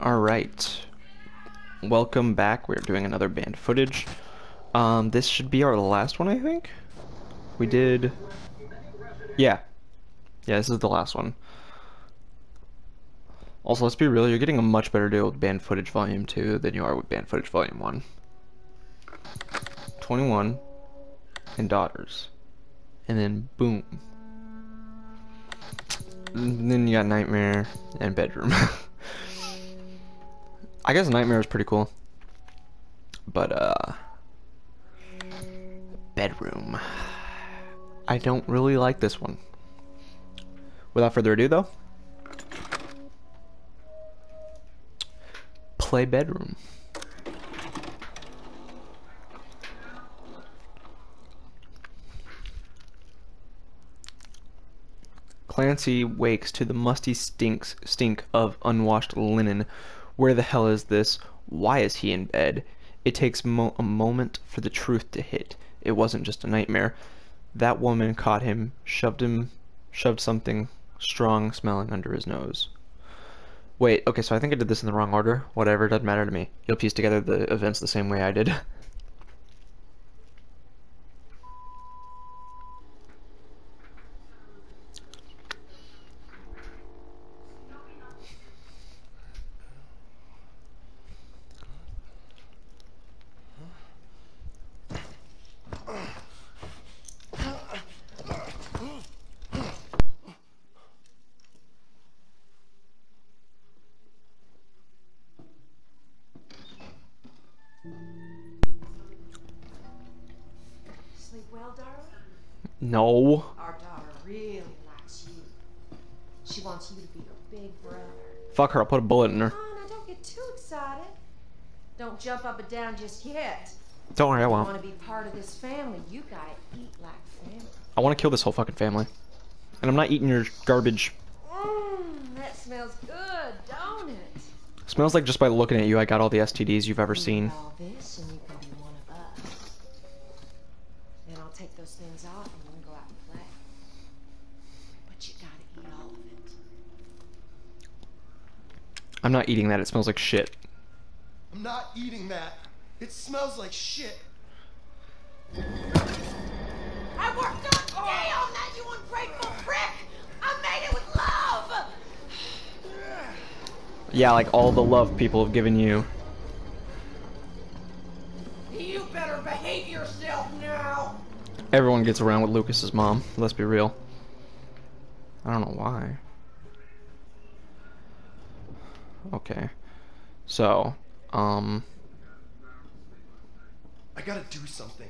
Alright. Welcome back. We're doing another banned footage. Um, this should be our last one, I think? We did... Yeah. Yeah, this is the last one. Also, let's be real, you're getting a much better deal with banned footage volume 2 than you are with banned footage volume 1. 21 and daughters. And then boom. And then you got nightmare and bedroom. I guess nightmare is pretty cool. But uh bedroom. I don't really like this one. Without further ado though, play bedroom. Clancy wakes to the musty stinks stink of unwashed linen. Where the hell is this? Why is he in bed? It takes mo a moment for the truth to hit. It wasn't just a nightmare. That woman caught him, shoved him, shoved something strong smelling under his nose. Wait, okay, so I think I did this in the wrong order. Whatever, doesn't matter to me. You'll piece together the events the same way I did. No. Our daughter really likes you. She wants you to be her big brother. Fuck her, I'll put a bullet in her. Oh, don't get too excited. Don't jump up and down just yet. Don't worry, I won't. want to be part of this family, you gotta eat like family. I want to kill this whole fucking family. And I'm not eating your garbage. Mmm, that smells good, don't it? Smells like just by looking at you, I got all the STDs you've ever seen. all this and you I'm not eating that, it smells like shit. I'm not eating that. It smells like shit. I worked all day on that, you ungrateful prick! I made it with love! Yeah, like all the love people have given you. You better behave yourself now! Everyone gets around with Lucas's mom, let's be real. I don't know why. Okay. So, um, I gotta do something.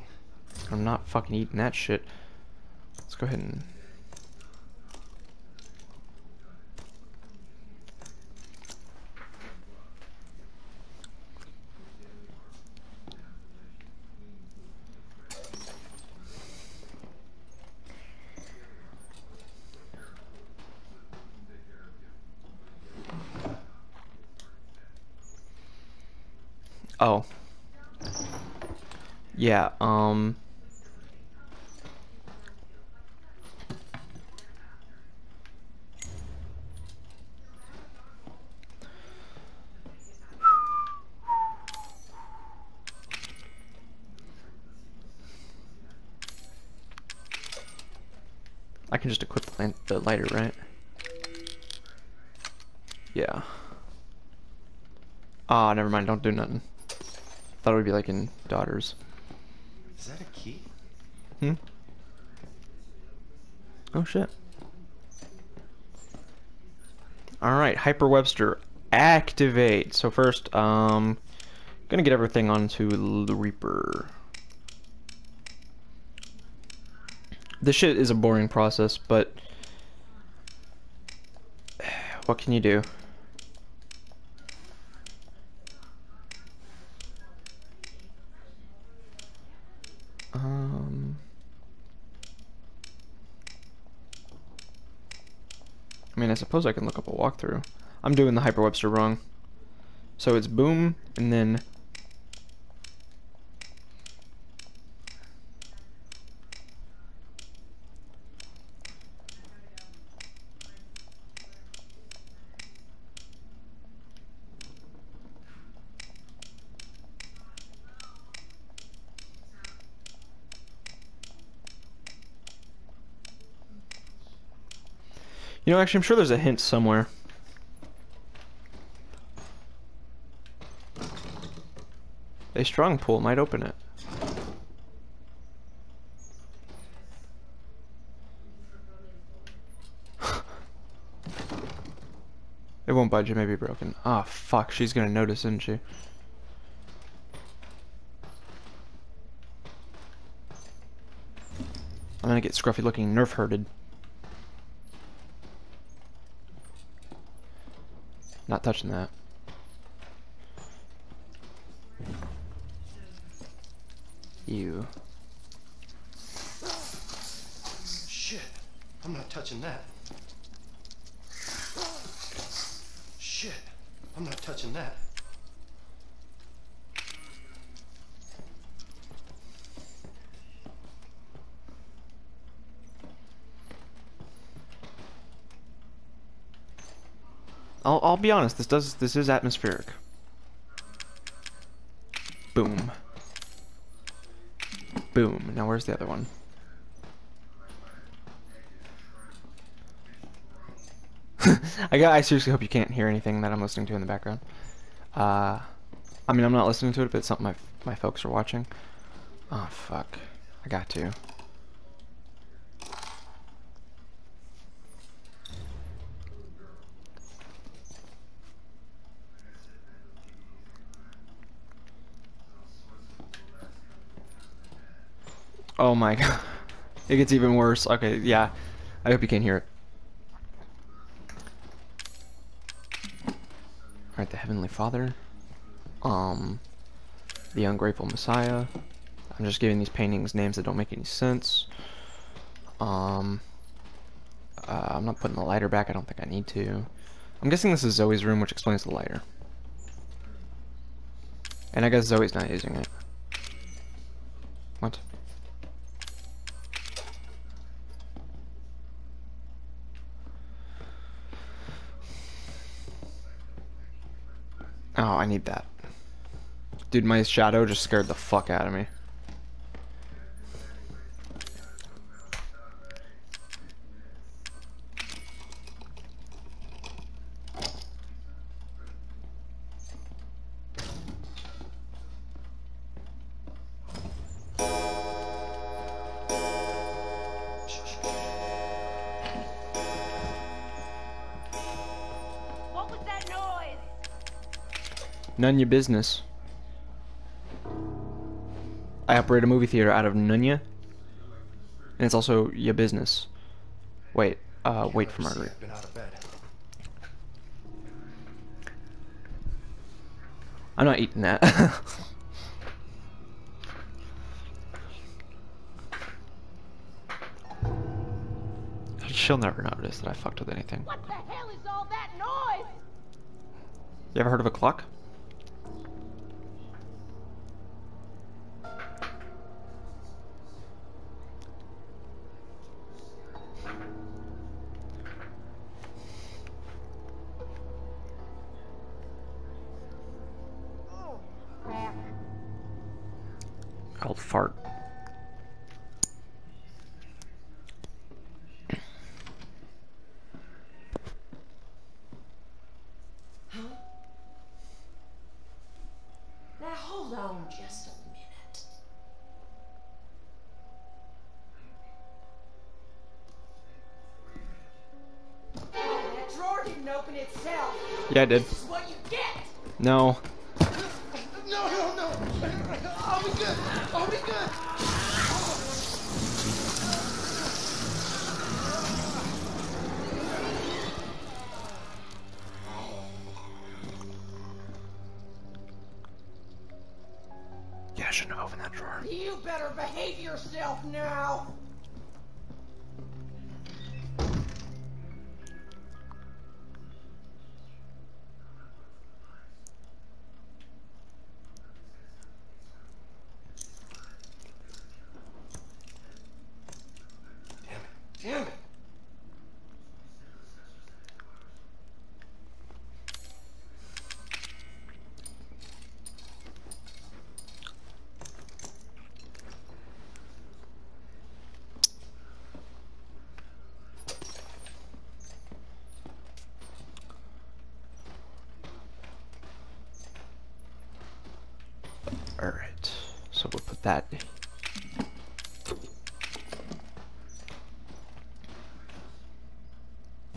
I'm not fucking eating that shit. Let's go ahead and. Oh. Yeah, um. I can just equip the, lighter, right? Yeah. Ah, never mind. Don't do nothing. Would be like in Daughters. Is that a key? Hmm. Oh shit. All right, Hyper Webster, activate. So first, um, gonna get everything onto the Reaper. This shit is a boring process, but what can you do? Um. I mean, I suppose I can look up a walkthrough. I'm doing the Hyperwebster wrong. So it's boom, and then You know, actually, I'm sure there's a hint somewhere. A strong pull might open it. it won't budge, it may be broken. Ah, oh, fuck, she's gonna notice, isn't she? I'm gonna get scruffy looking nerf herded. Not touching that. You. Shit. I'm not touching that. Shit. I'm not touching that. I'll I'll be honest. This does this is atmospheric. Boom. Boom. Now where's the other one? I got. I seriously hope you can't hear anything that I'm listening to in the background. Uh, I mean, I'm not listening to it, but it's something my my folks are watching. Oh fuck! I got to. Oh my god. It gets even worse. Okay, yeah. I hope you can't hear it. Alright, the Heavenly Father. Um, the Ungrateful Messiah. I'm just giving these paintings names that don't make any sense. Um, uh, I'm not putting the lighter back. I don't think I need to. I'm guessing this is Zoe's room, which explains the lighter. And I guess Zoe's not using it. What? Need that. Dude, my shadow just scared the fuck out of me. Your business. I operate a movie theater out of Nunya. And it's also your business. Wait, uh, wait for her see Margaret. I've been out of bed. I'm not eating that. She'll never notice that I fucked with anything. What the hell is all that noise? You ever heard of a clock? Old fart. Now hold on just a minute. That drawer didn't open itself. Yeah, I did. This is what you get. No. No, so that.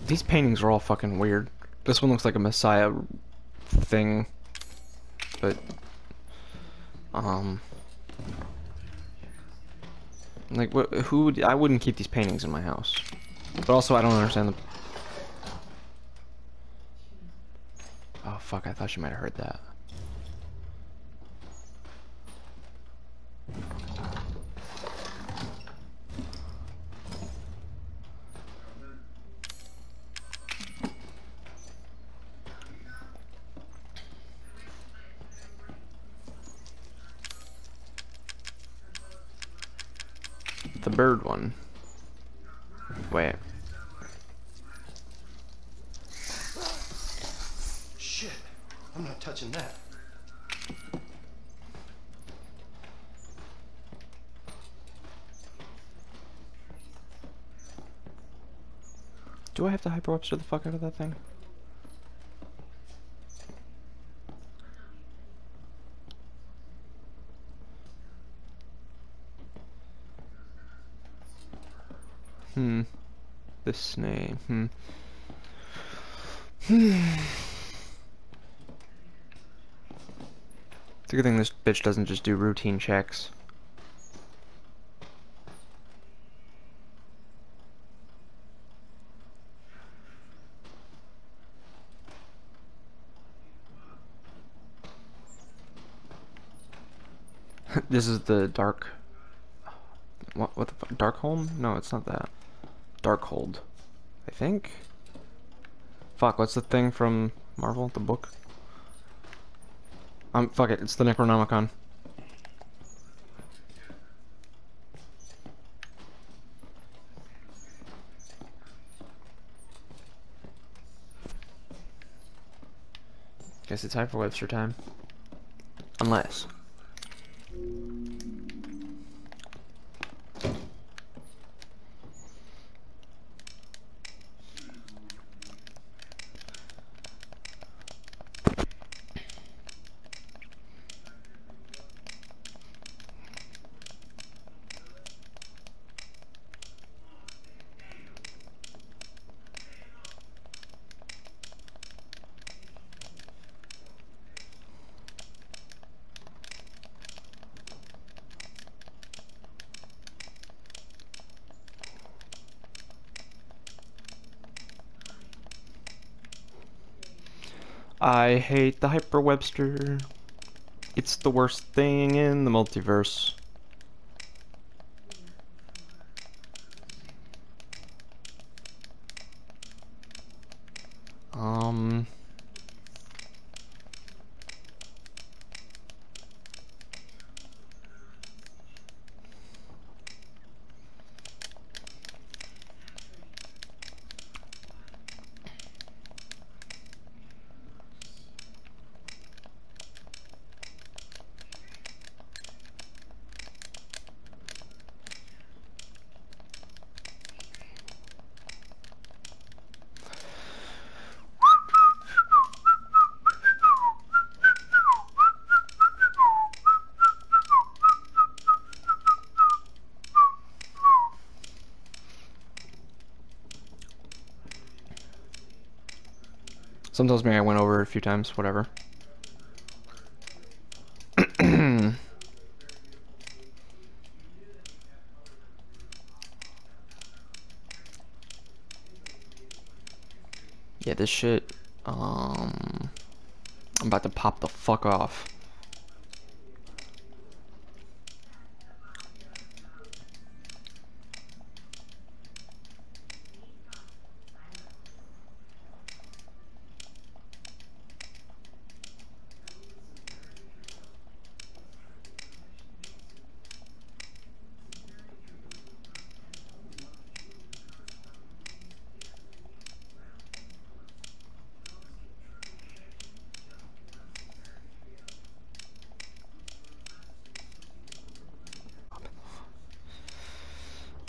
These paintings are all fucking weird. This one looks like a Messiah thing, but um, like? Who would? I wouldn't keep these paintings in my house. But also, I don't understand the. Oh fuck! I thought she might have heard that. The bird one. Wait. Shit. I'm not touching that. Webster the fuck out of that thing? Hmm. This name. Hmm. Hmm. It's a good thing this bitch doesn't just do routine checks. This is the dark. What? What the fuck? Darkholm? No, it's not that. Darkhold, I think. Fuck. What's the thing from Marvel? The book. Um. Fuck it. It's the Necronomicon. Guess it's Hyper Webster time. Unless. I hate the Hyper Webster. It's the worst thing in the multiverse. Some tells me I went over a few times, whatever. yeah, this shit, um, I'm about to pop the fuck off.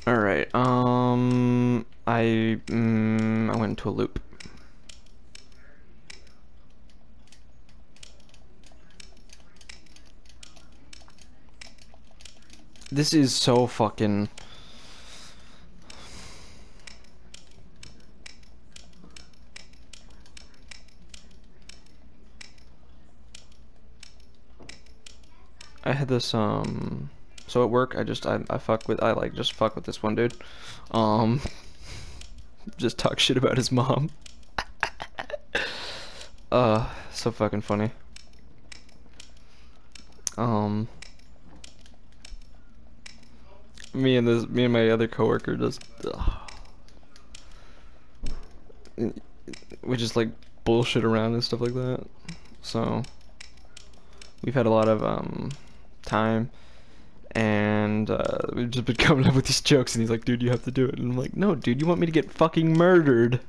Alright, um, I, mm, I went into a loop. This is so fucking. I had this um so at work I just I, I fuck with I like just fuck with this one dude. Um just talk shit about his mom. uh so fucking funny. Um me and this me and my other coworker just ugh. we just like bullshit around and stuff like that. So we've had a lot of um time and uh, we've just been coming up with these jokes and he's like dude you have to do it and I'm like no dude you want me to get fucking murdered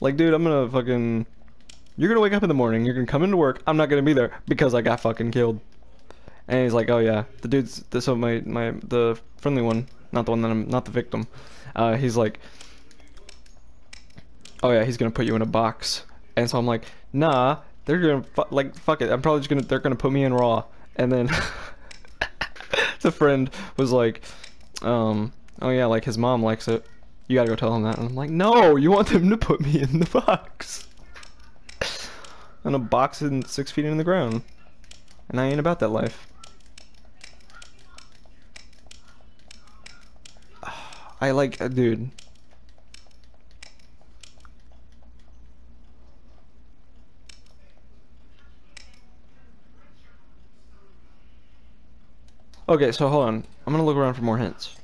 like dude I'm gonna fucking you're gonna wake up in the morning you're gonna come into work I'm not gonna be there because I got fucking killed and he's like oh yeah the dude's so my my the friendly one not the one that I'm not the victim uh, he's like oh yeah he's gonna put you in a box and so I'm like nah they're gonna fu like fuck it I'm probably just gonna they're gonna put me in raw and then the friend was like, um, oh yeah, like his mom likes it. You gotta go tell him that. And I'm like, no, you want them to put me in the box. in a box in six feet in the ground. And I ain't about that life. I like, uh, dude. Okay, so hold on. I'm gonna look around for more hints.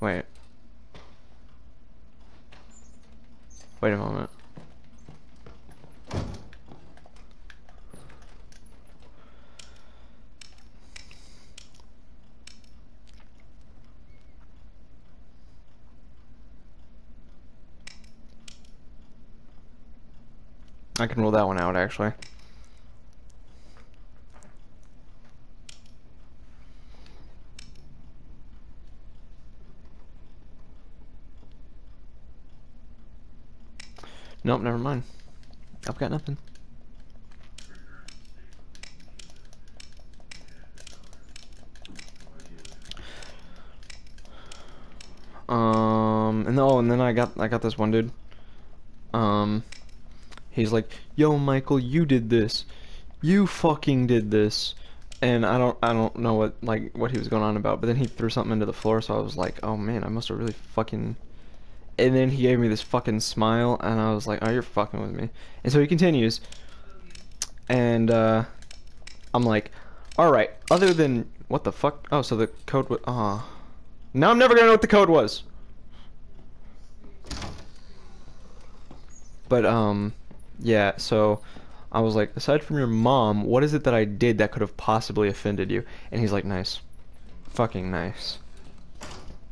Wait. Wait a moment. I can rule that one out, actually. Nope, never mind. I've got nothing. Um, and oh, and then I got I got this one dude. Um, he's like, "Yo, Michael, you did this. You fucking did this." And I don't I don't know what like what he was going on about, but then he threw something into the floor, so I was like, "Oh man, I must have really fucking." And then he gave me this fucking smile, and I was like, "Oh, you're fucking with me." And so he continues, and uh, I'm like, "All right, other than what the fuck? Oh, so the code was ah." Now I'm never gonna know what the code was. But um, yeah. So I was like, aside from your mom, what is it that I did that could have possibly offended you? And he's like, nice, fucking nice.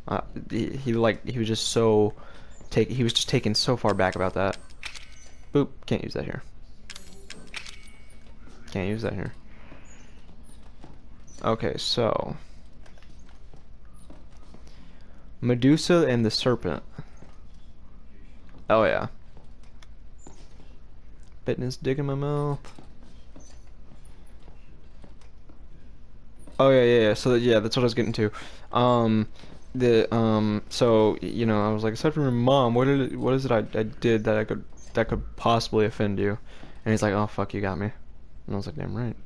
Uh, he, he like he was just so take he was just taken so far back about that. Boop, can't use that here. Can't use that here. Okay, so Medusa and the Serpent. Oh yeah. Fitness dig in my mouth. Oh yeah, yeah, yeah. So yeah, that's what I was getting to. Um, the um, so you know, I was like, aside from your mom, what did what is it I, I did that I could that could possibly offend you? And he's like, oh fuck, you got me. And I was like, damn right.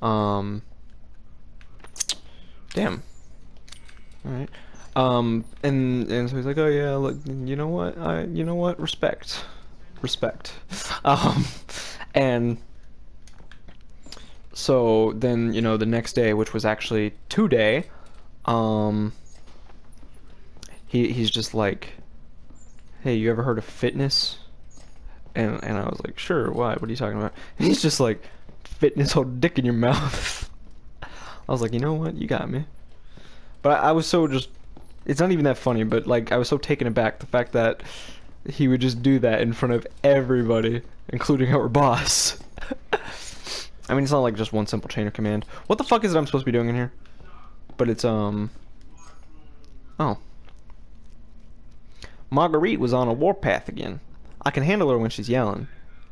Um, damn. All right. Um, and and so he's like, oh yeah, look, you know what? I, you know what? Respect, respect. Um, and so then you know the next day, which was actually today, um, he he's just like, hey, you ever heard of fitness? And and I was like, sure. Why? What are you talking about? And he's just like, fitness, hold dick in your mouth. I was like, you know what? You got me. But I, I was so just it's not even that funny, but like I was so taken aback the fact that he would just do that in front of everybody, including our boss. I mean, it's not like just one simple chain of command. What the fuck is it I'm supposed to be doing in here? But it's um. Oh. Marguerite was on a warpath again. I can handle her when she's yelling.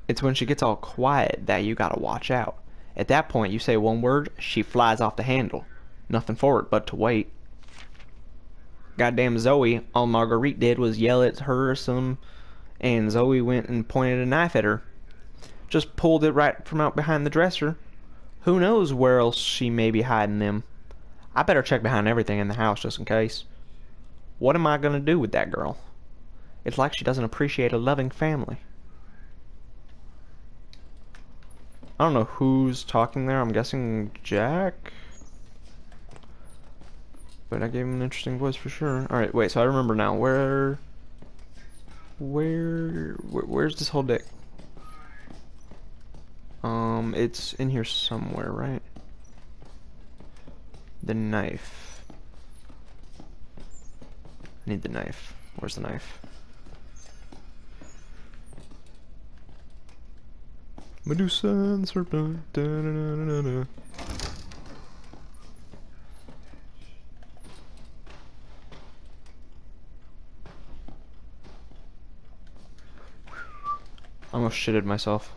It's when she gets all quiet that you gotta watch out. At that point, you say one word, she flies off the handle. Nothing for it but to wait. Goddamn Zoe, all Marguerite did was yell at her some, and Zoe went and pointed a knife at her. Just pulled it right from out behind the dresser. Who knows where else she may be hiding them? I better check behind everything in the house just in case. What am I gonna do with that girl? It's like she doesn't appreciate a loving family. I don't know who's talking there. I'm guessing Jack. But I gave him an interesting voice for sure. Alright, wait, so I remember now. Where... Where... where where's this whole deck? Um, it's in here somewhere, right? The knife. I need the knife. Where's the knife? Medusa and serpent. Da -da -da Almost shitted myself.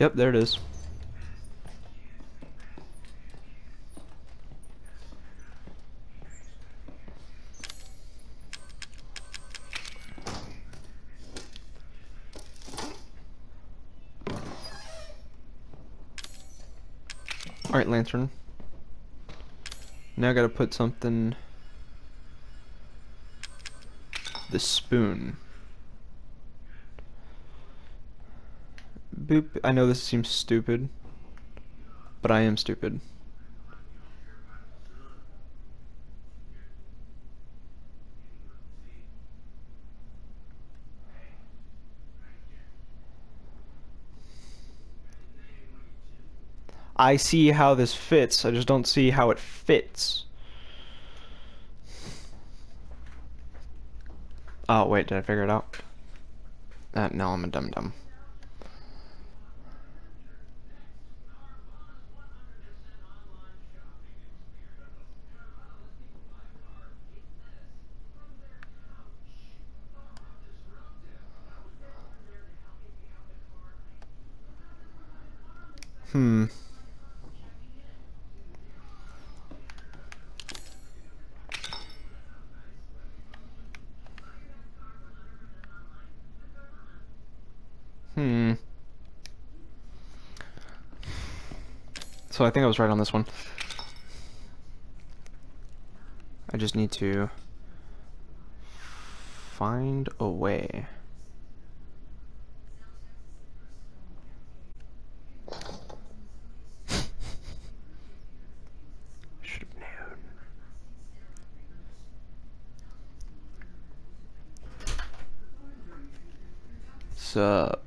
Yep, there it is. Alright, lantern. Now I gotta put something... The spoon. Boop. I know this seems stupid. But I am stupid. I see how this fits, I just don't see how it fits. Oh, wait, did I figure it out? Uh, no, I'm a dum-dum. Hmm. Hmm. So I think I was right on this one. I just need to find a way. Should have known. Sup?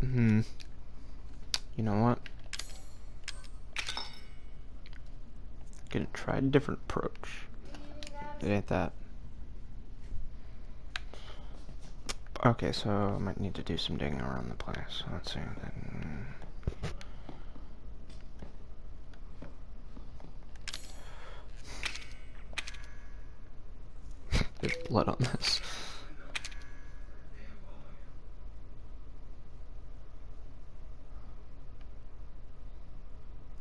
Hmm. You know what? Gonna try a different approach. It ain't that. Okay, so I might need to do some digging around the place. Let's see. Then. There's blood on this.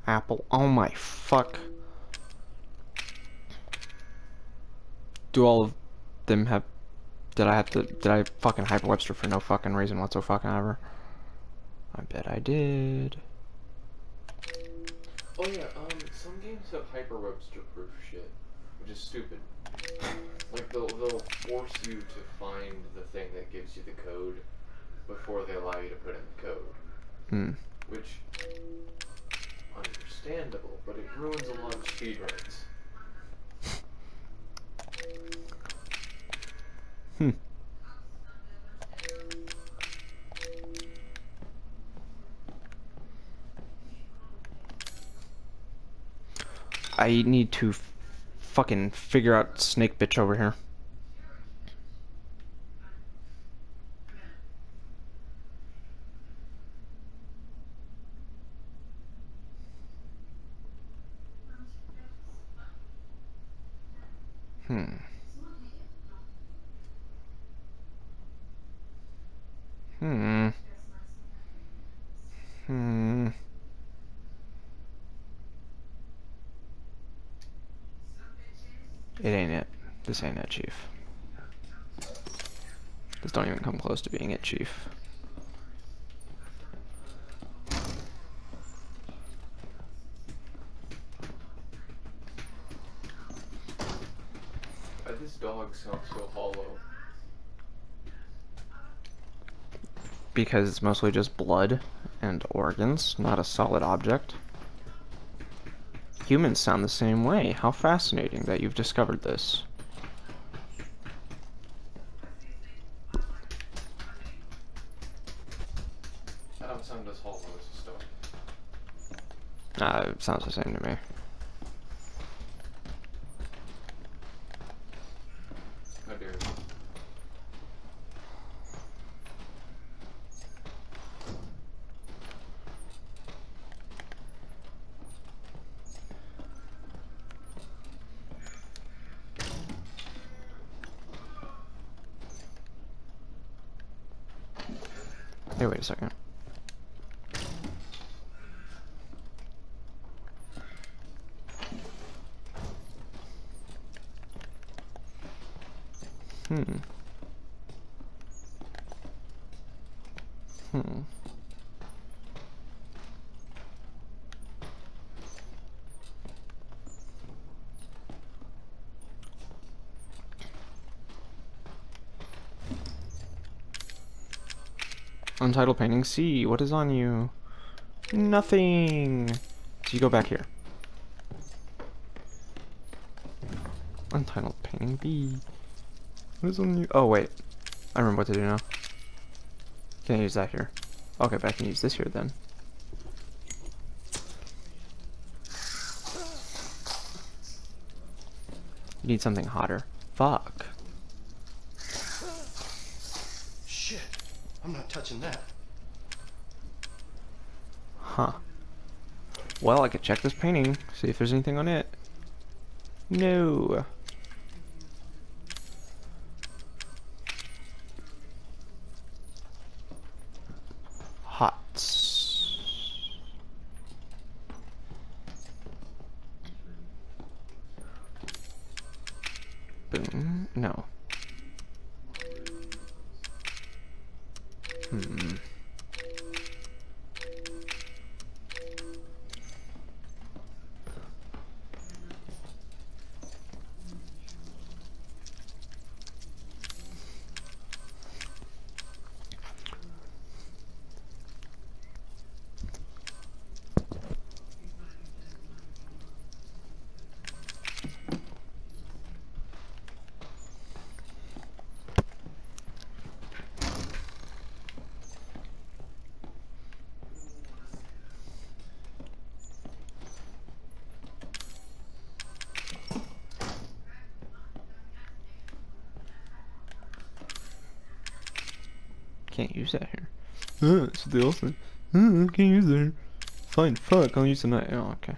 Apple. Oh my fuck. Do all of them have... Did I have to... Did I fucking hyper Webster for no fucking reason whatsoever? Fucking ever? I bet I did. Oh yeah, um, some games have hyper Webster proof shit, which is stupid. Like they'll they'll force you to find the thing that gives you the code before they allow you to put in the code, Hmm. which understandable, but it ruins a lot of speedruns. Hmm. I need to fucking figure out snake bitch over here. Ain't it, Chief. This don't even come close to being it, Chief. Why this dog sounds so hollow? Because it's mostly just blood and organs, not a solid object. Humans sound the same way. How fascinating that you've discovered this. Sounds the same to me. How dare you? Hey, wait a second. Hmm. Hmm. Untitled painting C. What is on you? Nothing. So you go back here. Untitled painting B. What is on you? Oh wait, I remember what to do now. Can't use that here. Okay, but I can use this here then. You need something hotter. Fuck. Shit. I'm not touching that. Huh. Well, I could check this painting, see if there's anything on it. No. That's what can't use here. Fine, fuck, I'll use the knife. Oh, okay.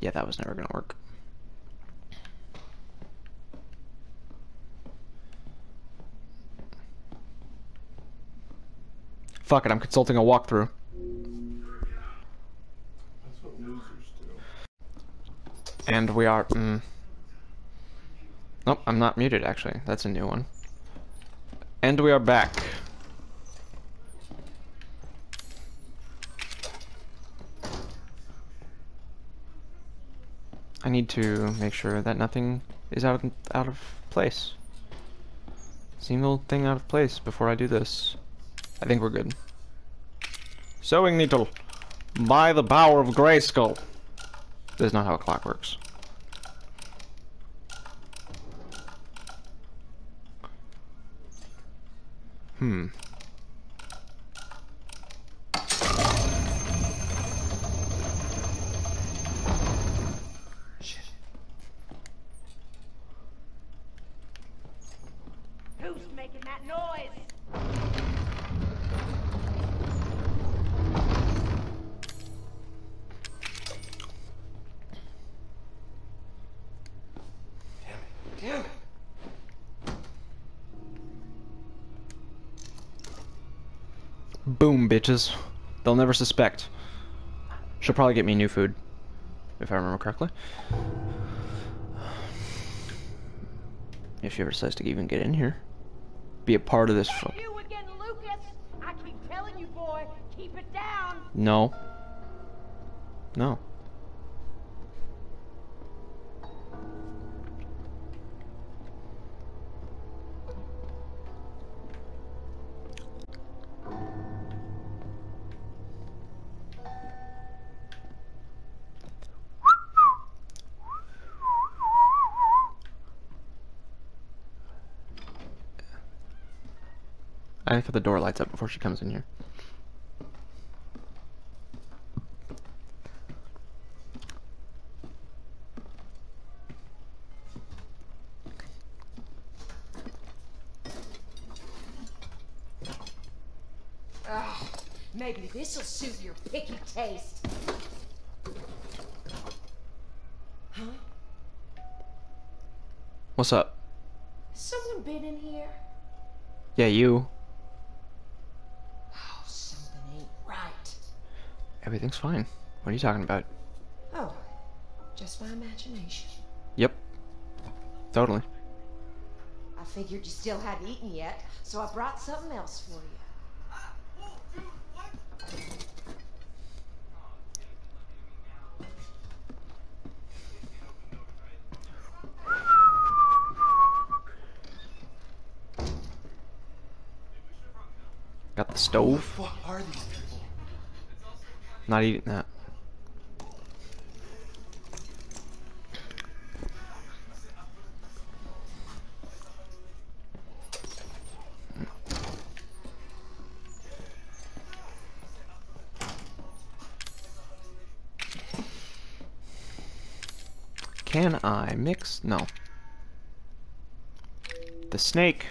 Yeah, that was never gonna work. Fuck it, I'm consulting a walkthrough. That's what losers do. And we are. Mm. Nope, I'm not muted actually. That's a new one. And we are back. I need to make sure that nothing is out out of place. Single thing out of place before I do this. I think we're good. Sewing needle. By the power of Grayskull. That's not how a clock works. Hmm. Bitches. They'll never suspect. She'll probably get me new food, if I remember correctly. If she ever decides to even get in here. Be a part of this. Fuck- you again, I think the door lights up before she comes in here. Oh, maybe this'll suit your picky taste. Huh? What's up? Has someone been in here? Yeah, you. Everything's fine. What are you talking about? Oh, just my imagination. Yep. Totally. I figured you still hadn't eaten yet, so I brought something else for you. Got the Who the stove. fuck are these people? Not eating that. Uh. Can I mix? No. The snake.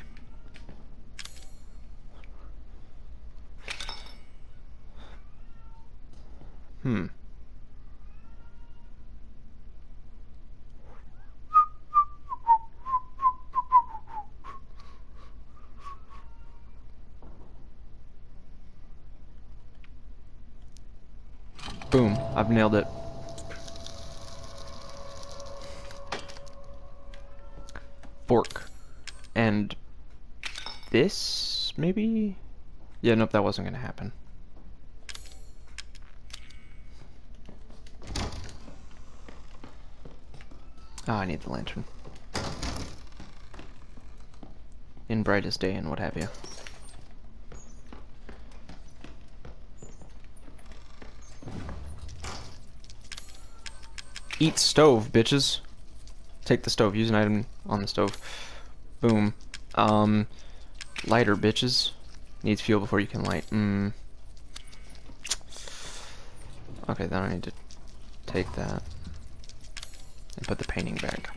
Hmm. Boom. I've nailed it. Fork. And this, maybe? Yeah, nope, that wasn't gonna happen. Oh, I need the lantern. In brightest day and what have you. Eat stove, bitches. Take the stove. Use an item on the stove. Boom. Um, lighter, bitches. Needs fuel before you can light. Mm. Okay, then I need to take that and put the painting back.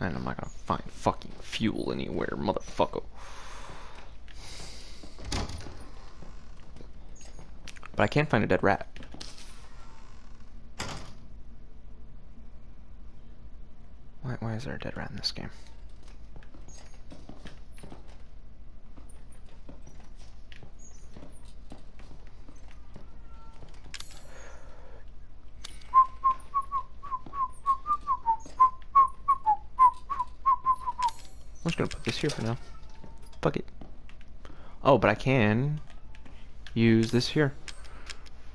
And I'm not gonna find fucking fuel anywhere, motherfucker. But I can't find a dead rat. Why, why is there a dead rat in this game? Here for now. Fuck it. Oh, but I can use this here.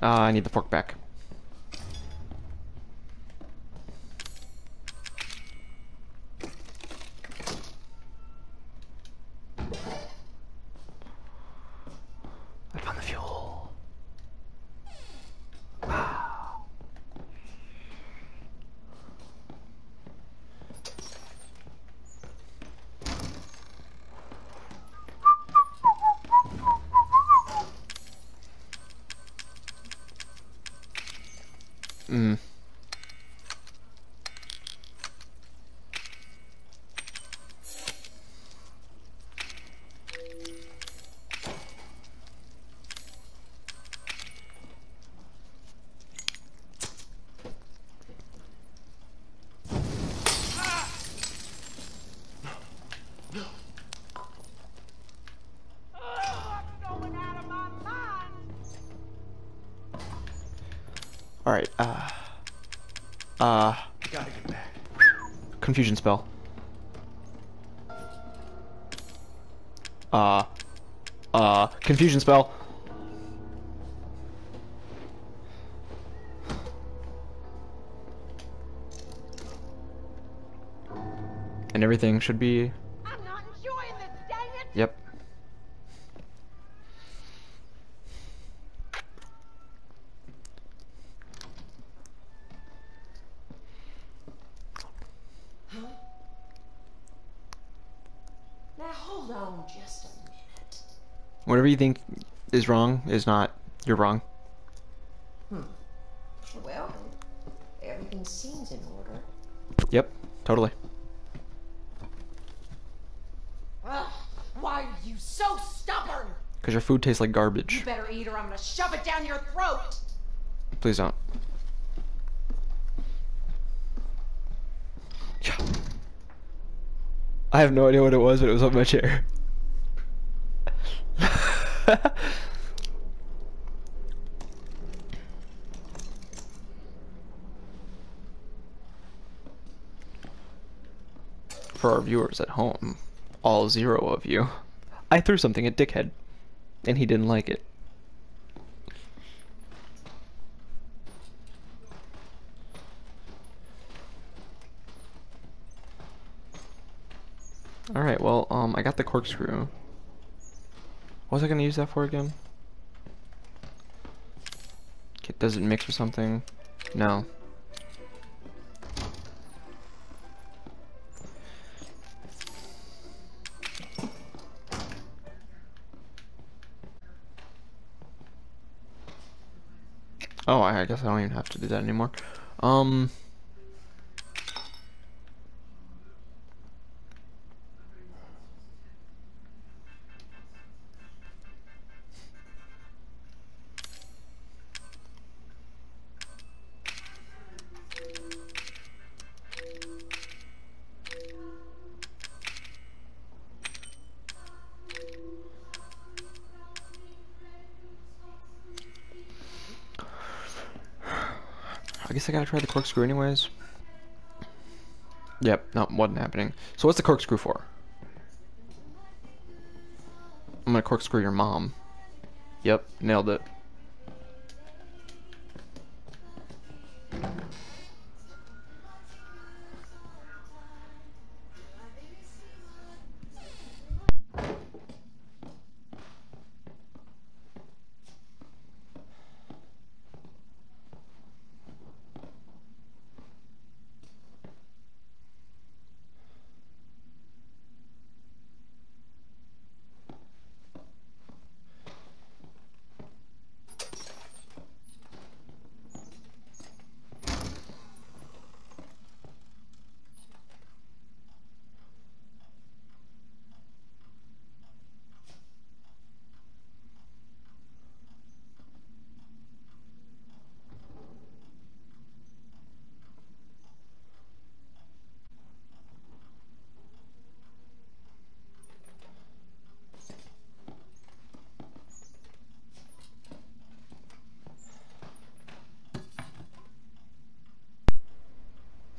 Uh, I need the fork back. Confusion spell. And everything should be. I'm not enjoying this, dang it! Yep. Now hold on just a minute. Whatever you think is wrong is not. You're wrong. Hmm. Well, everything seems in order. Yep. Totally. Ugh, why are you so stubborn? Because your food tastes like garbage. You better eat or I'm gonna shove it down your throat! Please don't. Yeah. I have no idea what it was, but it was on my chair. For our viewers at home, all zero of you, I threw something at Dickhead, and he didn't like it. Alright, well, um, I got the corkscrew. What was I gonna use that for again? Okay, does it mix with something? No. Oh, I guess I don't even have to do that anymore. Um... gotta try the corkscrew anyways. Yep, no, wasn't happening. So what's the corkscrew for? I'm gonna corkscrew your mom. Yep, nailed it.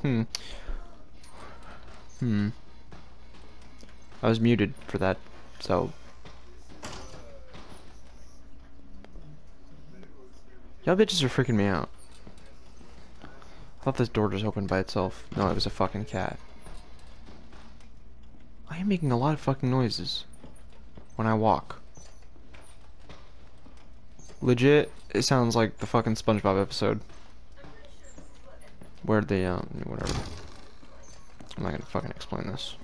Hmm. Hmm. I was muted for that, so. Y'all bitches are freaking me out. I thought this door just opened by itself. No, it was a fucking cat. I am making a lot of fucking noises when I walk. Legit, it sounds like the fucking SpongeBob episode. Where they, um, whatever. I'm not gonna fucking explain this.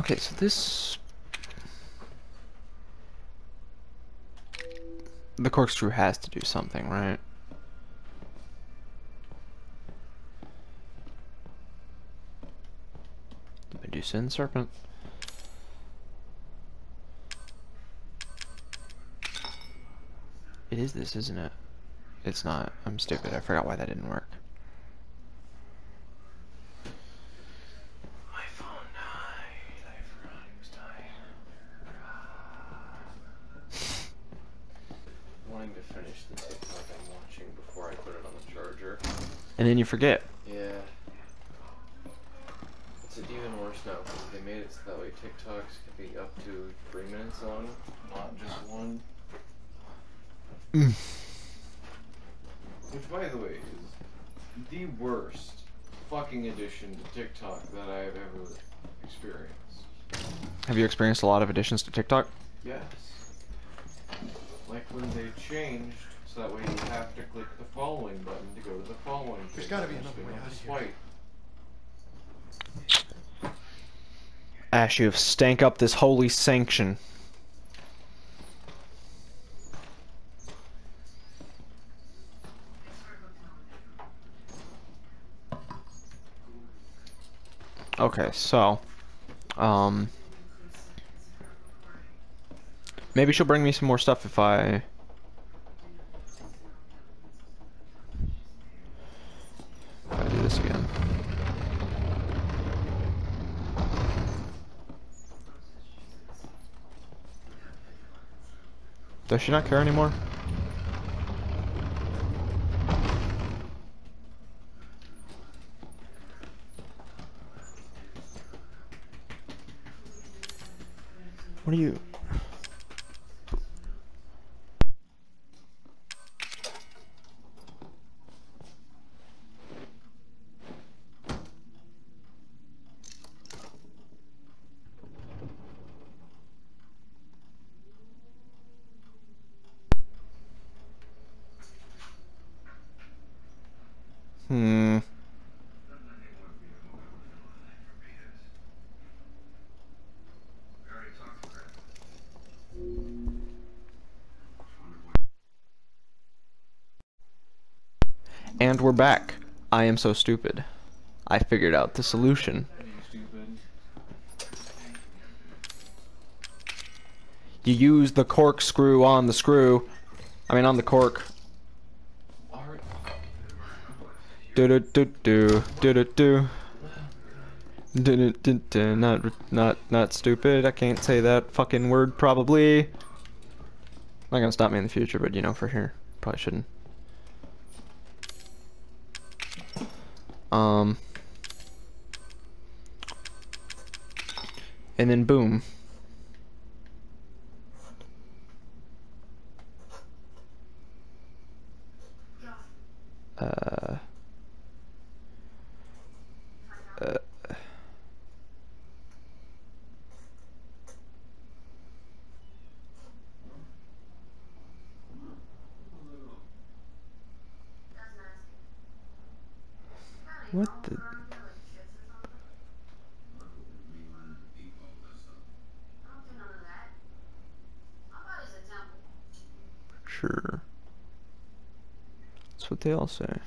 Okay, so this... The corkscrew has to do something, right? The Medusa and Serpent. It is this, isn't it? It's not. I'm stupid. I forgot why that didn't work. My phone died. I forgot it was dying. Wanting to finish the TikTok I'm watching before I put it on the charger. And then you forget. Yeah. It's even worse now because they made it so that way TikToks can be up to three minutes long, not just one. Mm. Which, by the way, is the worst fucking addition to TikTok that I have ever experienced. Have you experienced a lot of additions to TikTok? Yes. Like when they changed so that way you have to click the following button to go to the following page. There's gotta be instead another way of out the of here. Swipe. Ash, you have stank up this holy sanction. Okay, so, um, maybe she'll bring me some more stuff if I. If I do this again. Does she not care anymore? What are you? Hmm. And we're back. I am so stupid. I figured out the solution. You use the corkscrew on the screw. I mean, on the cork. Do do do do do do do. Do, do. Not, not, not stupid. I can't say that fucking word probably. Not gonna stop me in the future, but you know, for here, probably shouldn't. Um. And then boom. Uh. Uh. What the? Sure. That's what eh.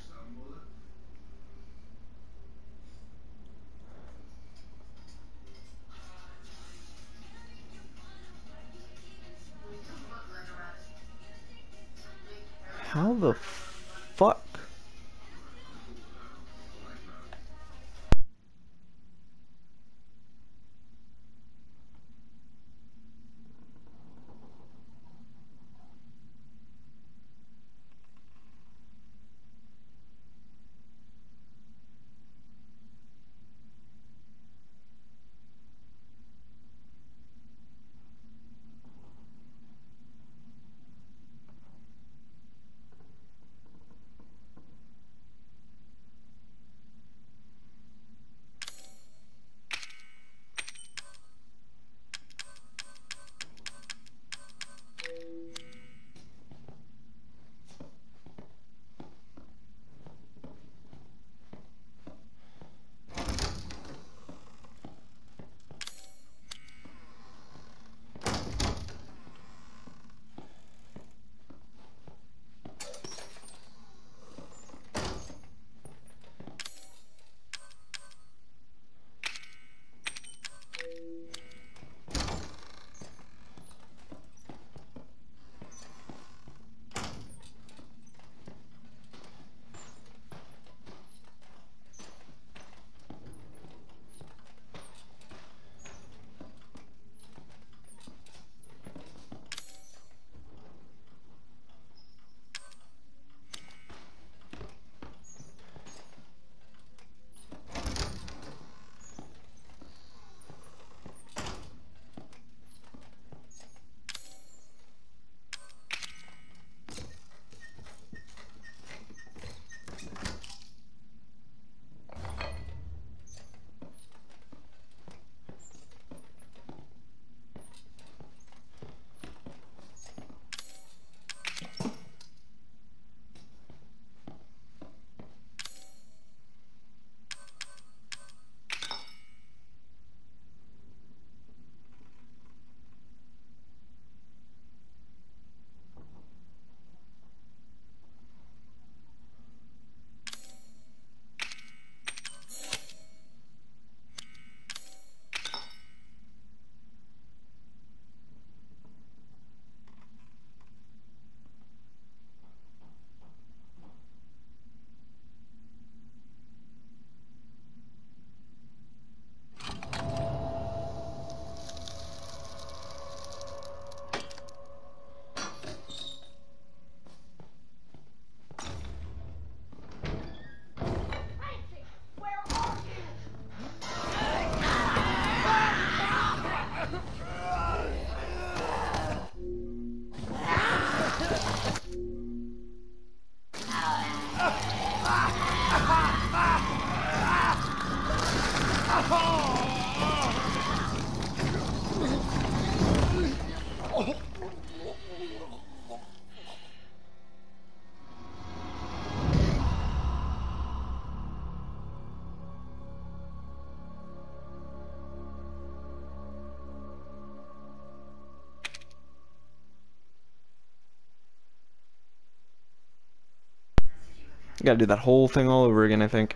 Gotta do that whole thing all over again, I think.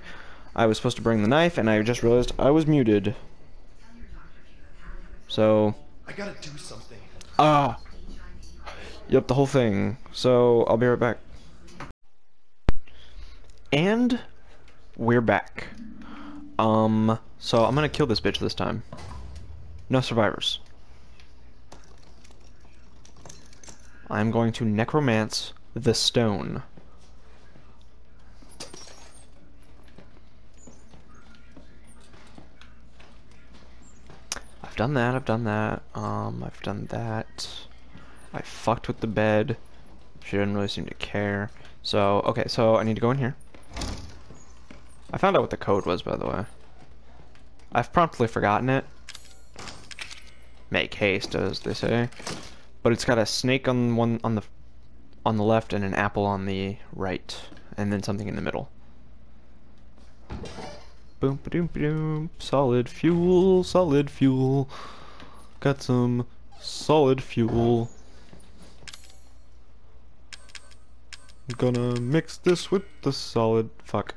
I was supposed to bring the knife, and I just realized I was muted. So, I gotta do something. ah. Yep, the whole thing. So, I'll be right back. And we're back. Um, so I'm gonna kill this bitch this time. No survivors. I'm going to necromance the stone. Done that, I've done that, um, I've done that. I fucked with the bed. She didn't really seem to care. So, okay, so I need to go in here. I found out what the code was, by the way. I've promptly forgotten it. Make haste, as they say. But it's got a snake on one on the on the left and an apple on the right, and then something in the middle. Boom, ba doom. Solid fuel, solid fuel. Got some solid fuel. Gonna mix this with the solid. Fuck.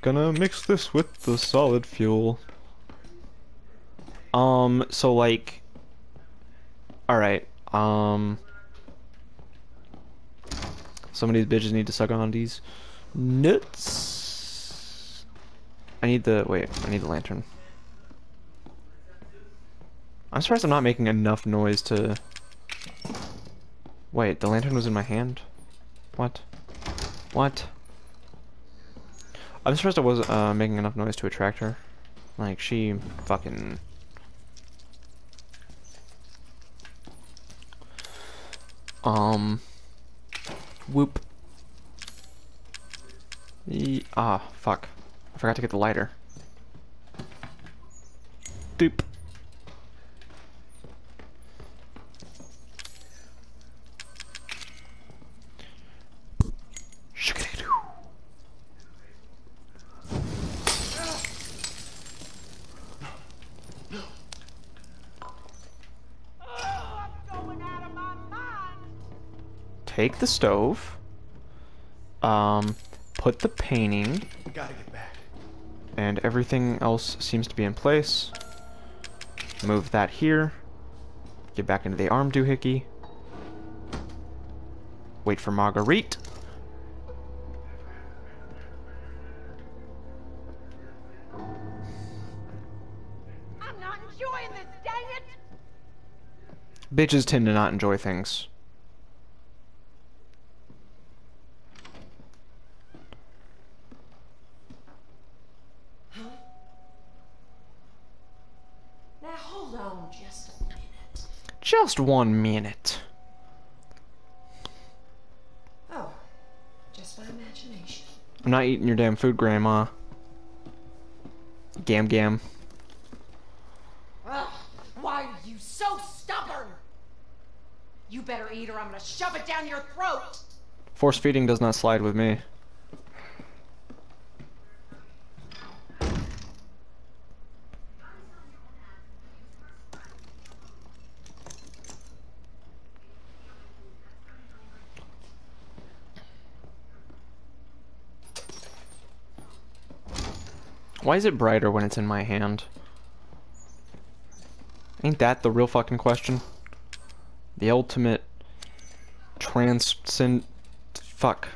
Gonna mix this with the solid fuel. Um, so like. Alright, um. Some of these bitches need to suck on these nuts. I need the. Wait, I need the lantern. I'm surprised I'm not making enough noise to. Wait, the lantern was in my hand? What? What? I'm surprised I wasn't uh, making enough noise to attract her. Like, she fucking... Um... Whoop. E ah, fuck. I forgot to get the lighter. Doop. Shoo-ka-doo. Oh, I'm going out of my mind. Take the stove. Um, put the painting, Gotta get back. And everything else seems to be in place. Move that here. Get back into the arm doohickey. Wait for Marguerite. I'm not enjoying this, dang it! Bitches tend to not enjoy things. Now hold on just a minute. Just one minute. Oh, just my imagination. I'm not eating your damn food, Grandma. Gam gam. Ugh, why are you so stubborn? You better eat or I'm gonna shove it down your throat. Force feeding does not slide with me. Why is it brighter when it's in my hand? Ain't that the real fucking question? The ultimate transcend fuck.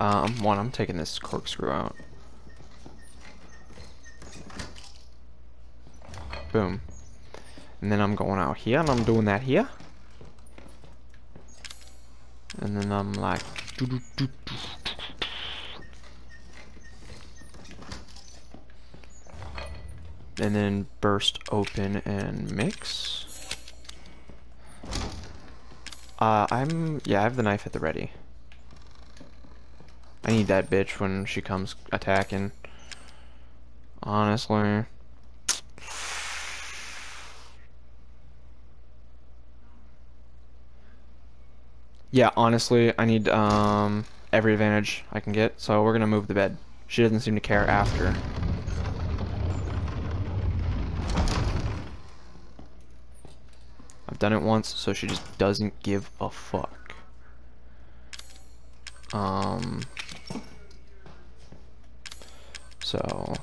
Um, one, I'm taking this corkscrew out. Boom. And then I'm going out here and I'm doing that here. And then I'm like doo-doo-doo-doo. And then burst open and mix. Uh, I'm, yeah, I have the knife at the ready. I need that bitch when she comes attacking. Honestly. Yeah, honestly, I need um every advantage I can get, so we're gonna move the bed. She doesn't seem to care after. Done it once, so she just doesn't give a fuck. Um. So.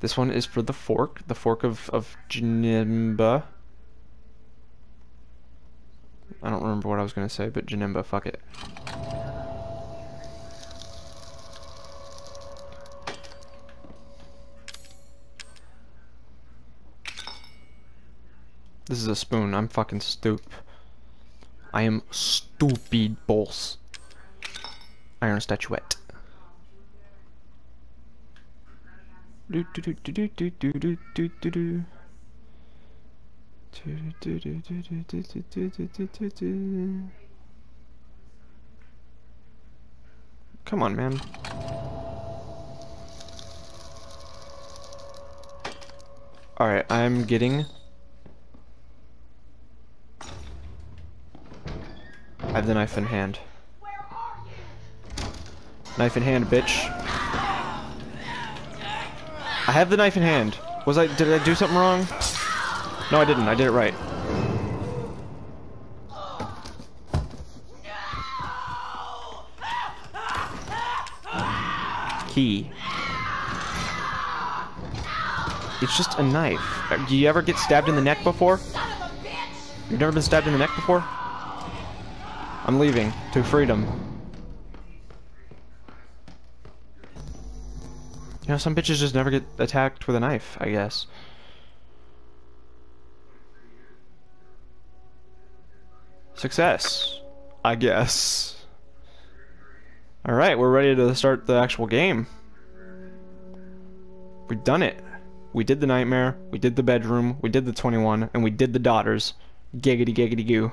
This one is for the fork, the fork of, of Janimba. I don't remember what I was gonna say, but Janimba, fuck it. This is a spoon. I'm fucking stoop. I am stupid balls. Iron statuette. Do, do, do, do, do, do, do, do, do, do, do. Come on, man. Alright, I'm getting... I have the knife in hand. Knife in hand, bitch. I have the knife in hand. Was I- did I do something wrong? No, I didn't. I did it right. Key. It's just a knife. Do you ever get stabbed in the neck before? You've never been stabbed in the neck before? I'm leaving to freedom. You know, some bitches just never get attacked with a knife, I guess. Success, I guess. Alright, we're ready to start the actual game. We've done it. We did the nightmare, we did the bedroom, we did the 21, and we did the daughters. Giggity giggity goo.